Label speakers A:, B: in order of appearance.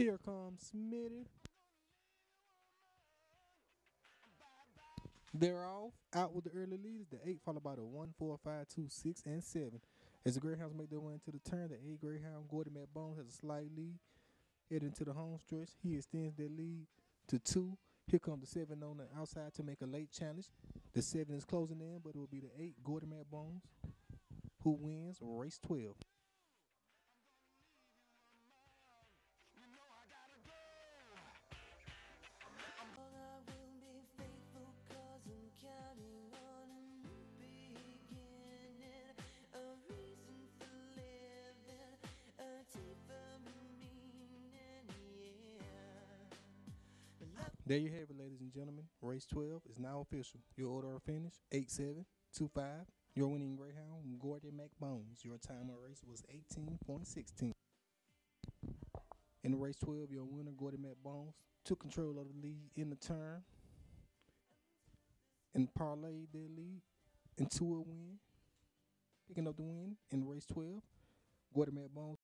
A: Here comes Smitty. They're off. Out with the early leaders. The eight followed by the one, four, five, two, six, and seven. As the Greyhounds make their way into the turn, the eight Greyhound Gordon McBones has a slight lead. Heading to the home stretch, he extends their lead to two. Here comes the seven on the outside to make a late challenge. The seven is closing in, but it will be the eight Gordon McBones who wins race 12. There you have it, ladies and gentlemen. Race 12 is now official. Your order of finish 8 7 2 5. Your winning Greyhound, Gordon McBones. Your time on race was 18.16. In race 12, your winner, Gordon McBones, took control of the lead in the turn and parlayed their lead into a win, picking up the win in race 12. Gordon McBones